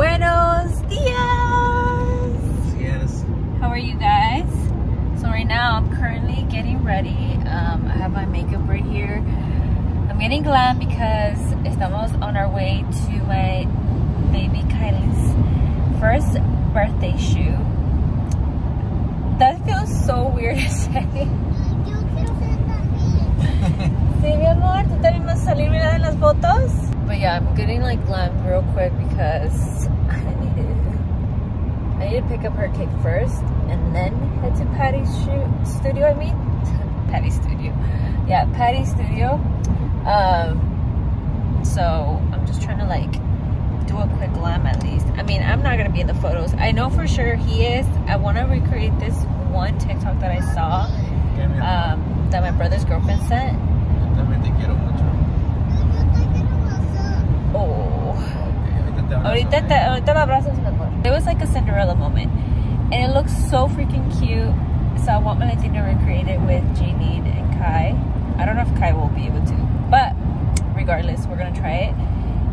Buenos dias! Yes. How are you guys? So right now I'm currently getting ready. Um, I have my makeup right here. I'm getting glam because estamos on our way to my baby Kylie's first birthday shoot. That feels so weird to say. Yo quiero ser también. Sí, mi amor, tú también vas a salir ¿verdad, en las fotos. But yeah, I'm getting like glam real quick because I need to, I need to pick up her cake first and then head to Patty's shoot studio. I mean, Patty's studio. Yeah, Patty's studio. Um, so I'm just trying to like do a quick glam at least. I mean, I'm not gonna be in the photos. I know for sure he is. I want to recreate this one TikTok that I saw Que mi amor, um, that my brother's girlfriend sent. yo también te quiero mucho. Yo te quiero abrazar. Oh. Ok, ahorita te. Ahorita, abrazas, mi amor. It was like a Cinderella moment. And it looks so freaking cute. So I want to recreate it with Janine and Kai. I don't know if Kai will be able to. But regardless, we're going to try it.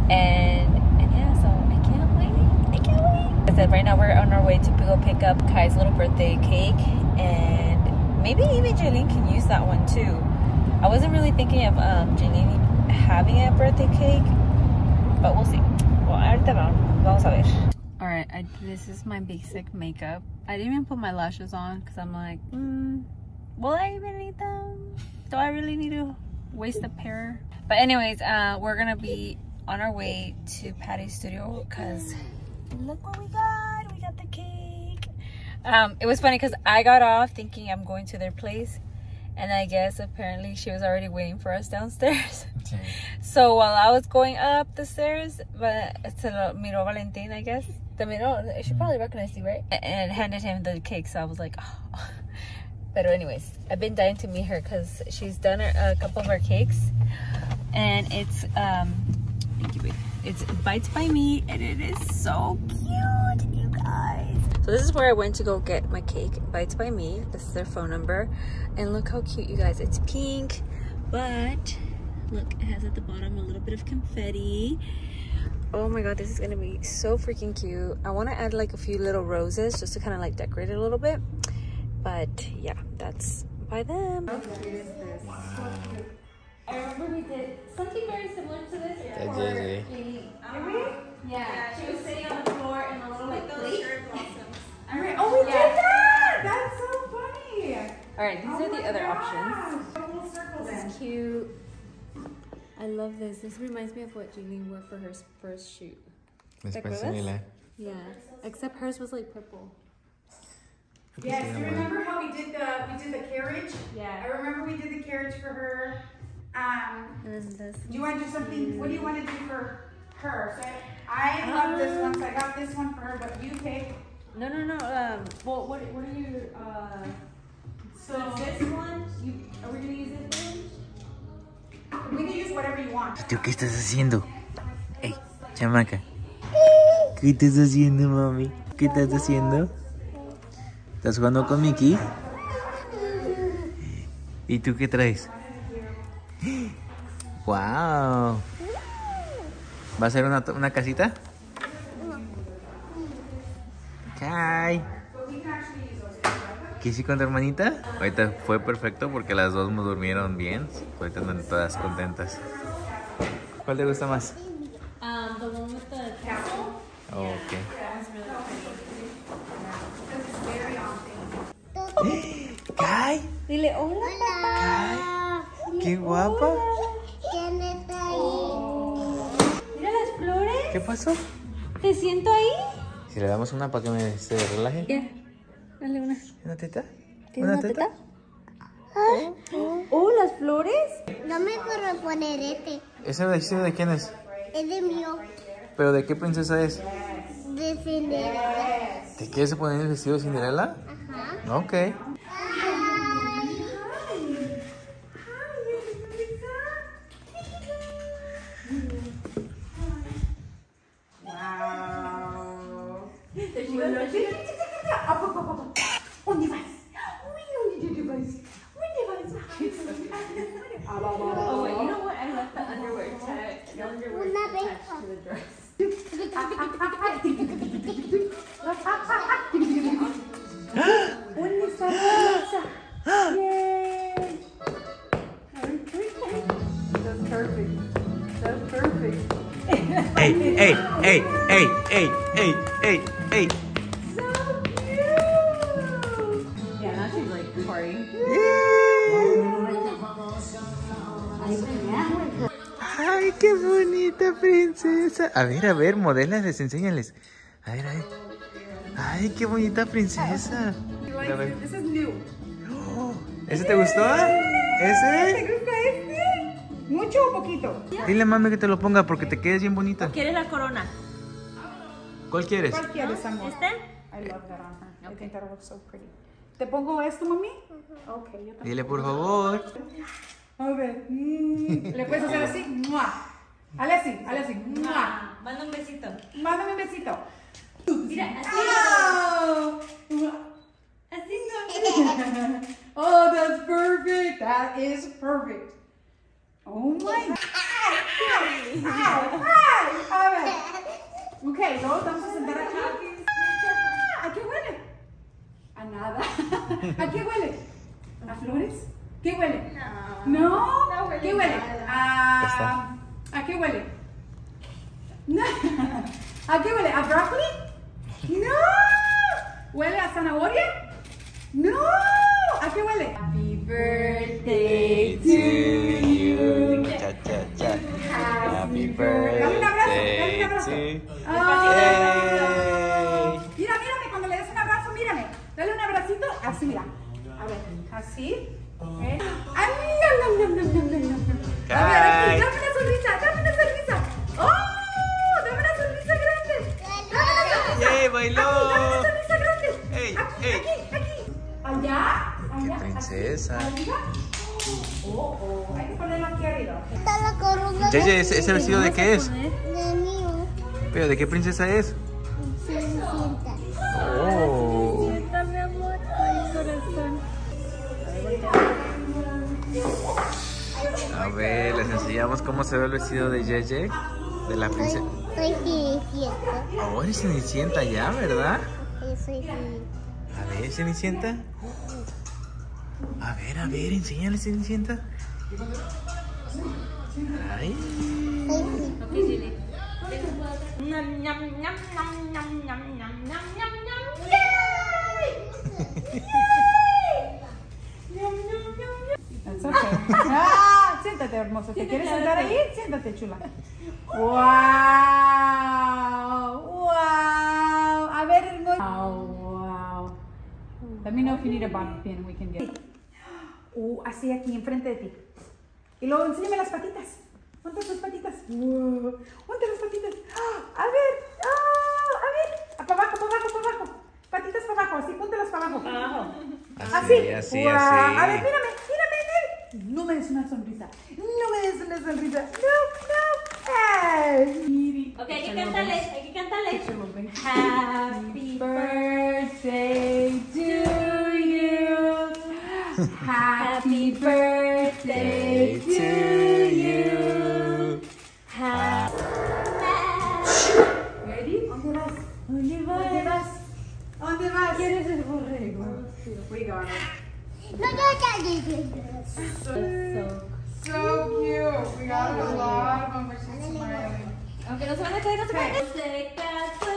And, and yeah, so I can't wait. I can't wait. I said right now we're on our way to go pick up Kai's little birthday cake. And maybe even Janine can use that one too. I wasn't really thinking of um, Janine having a birthday cake. But we'll see. Ahorita vamos, a ver. All right, this is my basic makeup. I didn't even put my lashes on because I'm like, mm, will I even need them? Do I really need to waste a pair? But anyways, uh, we're gonna be on our way to Patty's studio because look what we got. We got the cake. Um, it was funny because I got off thinking I'm going to their place. And I guess apparently she was already waiting for us downstairs. Sí. So while I was going up the stairs, but se lo miró Valentin, I guess. Te miró, she probably recognized you, right? And handed him the cake, so I was like, oh. But anyways, I've been dying to meet her because she's done a couple of her cakes. And it's, um, thank you, babe. It's Bites by Me, and it is so cute, you guys. So this is where I went to go get my cake, Bites by Me. This is their phone number. And look how cute, you guys. It's pink, but Look, it has at the bottom a little bit of confetti. Oh my god, this is gonna be so freaking cute. I wanna add like a few little roses just to kind of like decorate it a little bit. But yeah, that's by them. I remember we did something very similar to this. That's for easy. Jamie. Yeah, she was sitting on the floor in a little like plate. I re- oh, we did that! That's so funny! All right, these are the other options. options. Full circle then. It's cute. I love this. This reminds me of what Jaylene wore for her first shoot. Después acuerdas? Yeah, except hers was like purple. Yes, do you remember how we did the we did the carriage? Yeah. I remember we did the carriage for her. Um, And this. do you want to do something? What do you want to do for her? So I love this one, so I got this one for her. But you pick. No, no, no. Um. Well, what what are your uh? So this one, you are we gonna use it then? We can use whatever you want. ¿Tú qué estás haciendo? Ey, chamaca. ¿Qué estás haciendo, mami? ¿Qué estás haciendo? ¿Estás jugando con Mickey? ¿Y tú qué traes? ¡Wow! ¿Va a ser una, una casita? Kai. ¿Qué sí con tu hermanita? Ahorita fue perfecto porque las dos nos durmieron bien. Ahorita andan todas contentas. ¿Cuál te gusta más? Um, the one with the castle. Oh, ok. That was really pretty. ¡Kai! Dile hola, papá. ¡Qué guapa! ¿Quién está ahí? Mira las flores. ¿Qué pasó? ¿Te siento ahí? Si le damos una para que me se relaje. Ya. Dale una. ¿Una teta? ¿Tienes una teta? Oh, las flores. No me poner este. ¿Ese vestido de quién es? Es de mío. ¿Pero de qué princesa es? De Cinderella. ¿Te quieres poner el vestido de Cinderella? Ajá. Ok. ¡Ey, ey, ey, ey, ey! Yeah, now she's like partying. ¡Ay, qué bonita princesa! A ver, a ver, modelas, enséñales. A ver, a ver. ¡Ay, qué bonita princesa! A ver. This is new. Oh, ¿Ese te gustó? ¿Ese? ¿Mucho o poquito? Dile a mami que te lo ponga porque te quedes bien bonita. ¿Quieres la corona? ¿Cuál quieres? ¿Cuál quieres, amor? ¿Este? I love that on her. I think that looks so pretty. ¿Te pongo esto, mami? Ok, yo también. Dile por favor. A ver. mm, ¿Le puedes hacer así? ¡Mua! Así, hazle así. ¡Mua! Manda un besito. Mándame un besito. Mira, así. Oh, Así no. oh, that's perfect. That is perfect. Oh my God. Ay, ay, A ver. Ok, luego vamos a sentar acá. ¿A qué huele? A nada. ¿A qué huele? ¿A flores? ¿Qué huele? No. ¿Qué huele? A, ¿A qué huele? ¿A qué huele? ¿A brócoli? No. ¿Huele a zanahoria? No. ¿A qué huele? Happy birthday to you. Happy Dame un abrazo, dame un abrazo. birthday Ah. Ey. Mira, mírame, cuando le des un abrazo, mírame. Dale un abracito, así, mira. A ver, así. ¿Eh? ¡Ay, nom, nom, nom, nom, nom. A ver, aquí, dame una sonrisa, dame una sonrisa. ¡Oh! Dame una sonrisa grande. Dame una sonrisa. ¡Yay, bailó! Aquí, dame una sonrisa grande. Ey, aquí, ey. aquí, aquí. Allá, allá. aquí, princesa. Arriba. Oh, oh, hay que ponerlo aquí arriba. Yeye, ¿ese, ese vestido de qué es? de mío. ¿Pero de qué princesa es? Cenicienta. Oh. mi amor. Ay, corazón. A ver, les enseñamos cómo se ve el vestido de Yeye, de la Soy, princesa. soy Cenicienta. Oh, eres Cenicienta ya, ¿verdad? Yo soy Cenicienta. A ver, Cenicienta. A ver, a ver, enséñale, Cenicienta. That's okay. Ah, siéntate, hermoso. ¿Te quieres sentar ahí? Siéntate, chula. ¡Wow! ¡Wow! A ver, hermoso. Wow, wow. Let me know if you need a bobby pin. We can get Uh, así aquí, enfrente de ti. Y luego enséñame las patitas. Ponte tus patitas. Wow. Ponte las patitas. Ah, A ver. Ah, a ver. Para abajo, para abajo, para abajo. Patitas para abajo. Así, póntelas para abajo. Abajo. Así, así, Guau. así. A ver, mírame, mírame, mírame. No me des una sonrisa. No me des una sonrisa. No, no. Ay. Ok, hay que cantarle, hay que cantarle. Happy birthday. Happy birthday to you. Happy. Ready? ¿Dónde vas? ¿Dónde vas? ¿Dónde vas? ¿Quieres el borrego? We got it. No, yo ya dije. So cute. We got a lot of them. We're so smiling. Aunque no se van a caer, no se van a caer.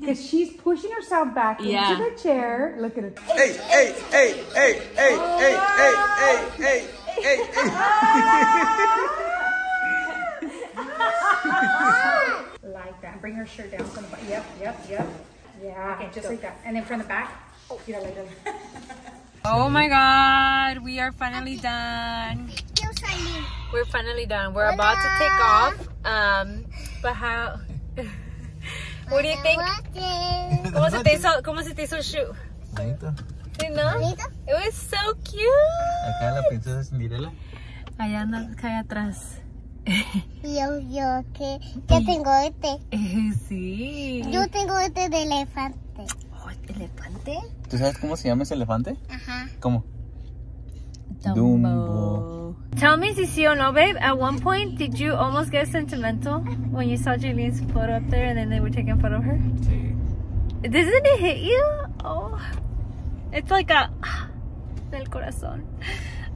Because she's pushing herself back yeah. into the chair. Look at her. Hey, hey, hey, hey, hey, hey, hey, hey, hey, hey, hey. Like that. Bring her shirt down from the back. Yep, yep, yep. Yeah, okay, just so. like that. And then from the back, oh, you know, like that. Oh my god, we are finally done. We're finally done. We're about to take off. Um, but how? what do you think? Guate. ¿Cómo se te hizo, cómo se te hizo el shoe? Bonito. ¿Sí, no? Bonito. It was so cute. Acá la princesa Cinderella. Allá anda, acá atrás. Y yo, yo, que, que tengo este. sí. Yo tengo este de elefante. ¿Elefante? ¿Tú sabes cómo se llama ese elefante? Ajá. ¿Cómo? Dumbo. Tell me si sí or no, babe. At one point, did you almost get sentimental when you saw Jalene's photo up there and then they were taking a photo of her? Sí. Doesn't it hit you? Oh, it's like a del corazón.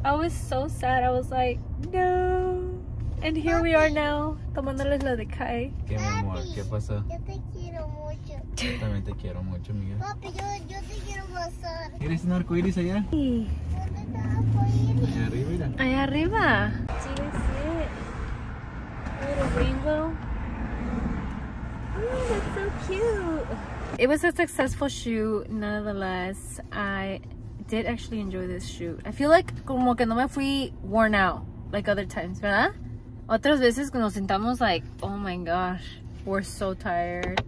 I was so sad. I was like, no. And here we are now, tomándoles la de Kai. ¿Qué, mi amor? ¿Qué pasó? Yo te quiero también te quiero mucho, Miguel. Papi, yo, yo te quiero pasar. ¿Quieres un arco iris allá? ¿Dónde está la Allá arriba, mira. Allá arriba. See, that's it. Little rainbow. Oh, that's so cute. It was a successful shoot, nonetheless. I did actually enjoy this shoot. I feel like como que no me fui worn out like other times, ¿verdad? Otras veces nos sentamos like, oh my gosh, we're so tired.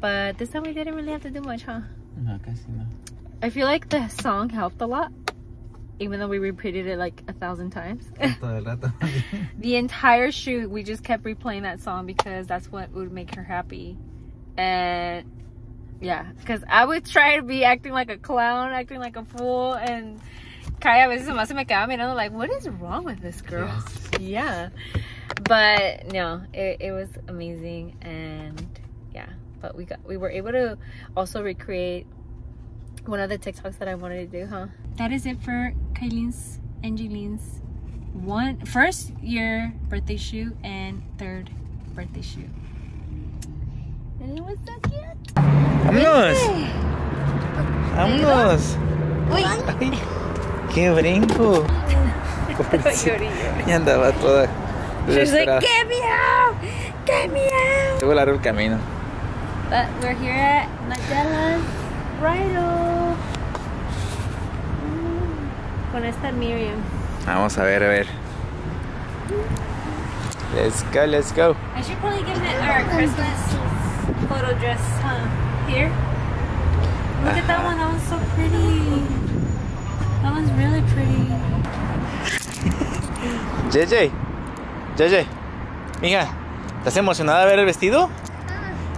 But this time we didn't really have to do much, huh? No, casi no. I feel like the song helped a lot, even though we repeated it like a thousand times. Todo el rato. the entire shoot, we just kept replaying that song because that's what would make her happy. And yeah, because I would try to be acting like a clown, acting like a fool, and Kaya a veces más se me quedaba mirando like, what is wrong with this girl? Yes. Yeah. But no, it, it was amazing and yeah. But we got we were able to also recreate one of the TikToks that I wanted to do, huh? That is it for Kylene's and Jalene's one first year birthday shoot and third birthday shoot. And it was so cute. ¡Vámonos! ¡Vámonos! Ay, ¡Qué brinco! Pobrecita. Ya andaba toda She's like, desesperada. get me out! Get me out! Estuvo largo el camino. But we're here at Nadella's Bridal. Mm, Con esta Miriam. Vamos a ver, a ver. Let's go, let's go. I should probably give it our Christmas photo dress, huh? Here. Look at that one. That one's so pretty. That one's really pretty. JJ, JJ, mija, ¿estás emocionada de ver el vestido?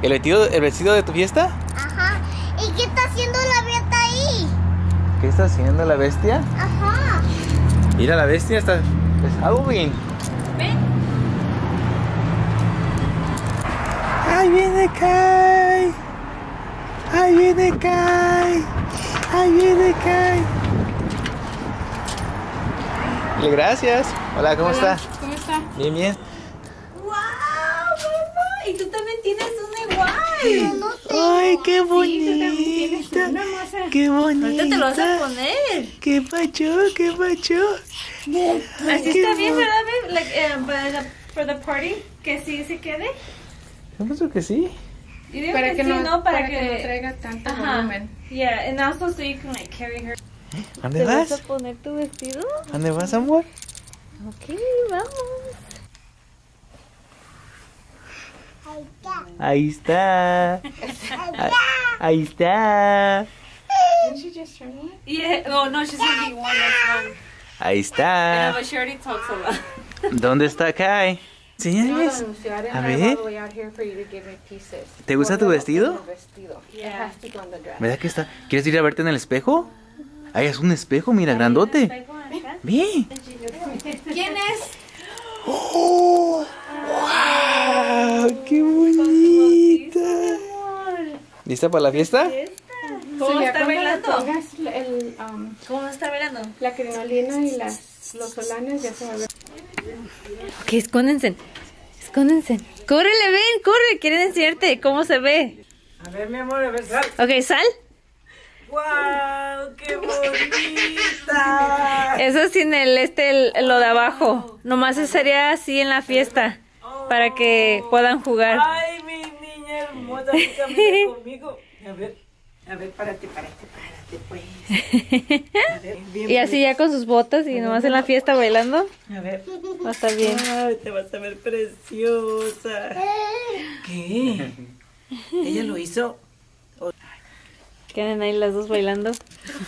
¿El vestido, el vestido de tu fiesta? Ajá. ¿Y qué está haciendo la beta ahí? ¿Qué está haciendo la bestia? Ajá. Mira, la bestia está. Es Halloween. Ven. ¡Ahí viene Kai! ¡Ahí viene Kai! ¡Ahí viene Kai! Gracias. Hola, ¿cómo está? ¿Cómo está? Bien, bien. ¡Wow, mamá! Y tú también tienes una igual. ¡Ay, qué bonita. bonita! Moza. ¡Qué Ahorita te lo vas a bonita! poner. ¡Qué pacho, qué pacho! Así está bien, ¿verdad, babe? Like, para la- for the party, que sí se quede. Yo pienso que sí. Para que, sí, no, ¿no? para que no traiga tanto Ajá. volumen. Yeah, and also so you can like carry her. ¿Dónde ¿Te vas a vas? poner tu vestido? ¿Dónde vas, amor? Ok, vamos. Ahí está. Ahí está. Ahí Ah- está. Ahí está. Didn't she just turn one? Yeah. Oh no, she's gonna be one next one. Ahí está. but she already talks a lot. ¿Dónde está Kai? Señores, A ver. ¿Te gusta tu vestido? Yeah. ¿verdad que está? ¿Quieres ir a verte en el espejo? Ahí es un espejo, mira, grandote. ¿Quién es? ¿Lista para la fiesta? ¿Cómo está bailando? el, um, ¿Cómo está bailando? la crinolina y las, los solanes ya se va a ver. Ok, escóndense. Escóndense. Córrele, ven, corre. Quieren enseñarte cómo se ve. A ver, mi amor, a ver, sal. Ok, sal. ¡Wow! ¡Qué bonita! Eso sin el este, el- lo de abajo. Nomás sería así en la fiesta. Para que puedan jugar. ¡Ay, mi niña hermosa! que camina conmigo. A ver, a ver, párate, párate, párate, pues. A ver, bien, Y así ya con sus botas y nomás en la fiesta bailando. A ver. Va a estar bien. Ay, te vas a ver preciosa. ¿Qué? ¿Ella lo hizo? Quedan ahí las dos bailando.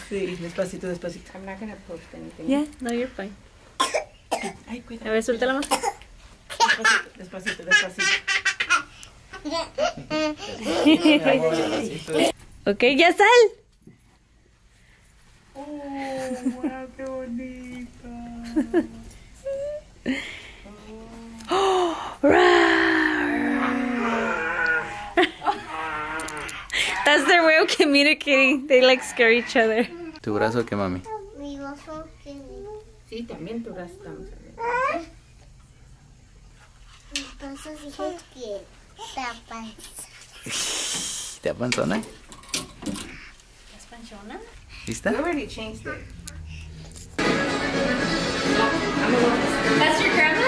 Sí, despacito, despacito. I'm not gonna post anything. Yeah, no, you're fine. Ay, A cuidado. ver, suéltala más. Despacito, despacito, despacito. Ok, ya sal. qué bonito. That's their way of communicating. They like scare each other. ¿Tu brazo qué, mami? Mi oso que Sí, también tu brazo estamos Entonces dije que tapan. ¿Te apanzona? ¿Lista? already changed it. That's your grandma?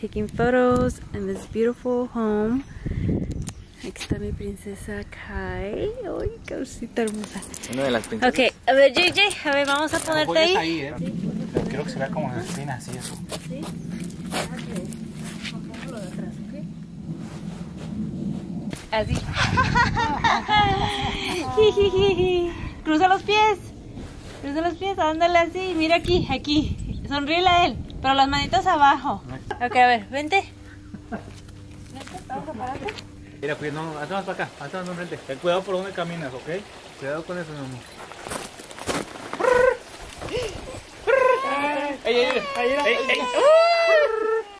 Taking photos in this beautiful home. Aquí está mi princesa Kai. Ay, qué cosita hermosa. Una de las princesas. Ok, a ver, JJ, a ver, vamos a ponerte ahí. ahí, ¿eh? Quiero que se vea como en esquina, así eso. Así. Cruza los pies. Cruza los pies, ándale así. Mira aquí, aquí. Sonríele a él. Pero las manitas abajo. Ok, a ver, vente. Mira, cuidado, no, para acá, hazte más enfrente. Ten cuidado por donde caminas, ¿ok? Cuidado con eso, mi amor. 哎呀，哎，哎哎。哎哎哎哎哎哎哎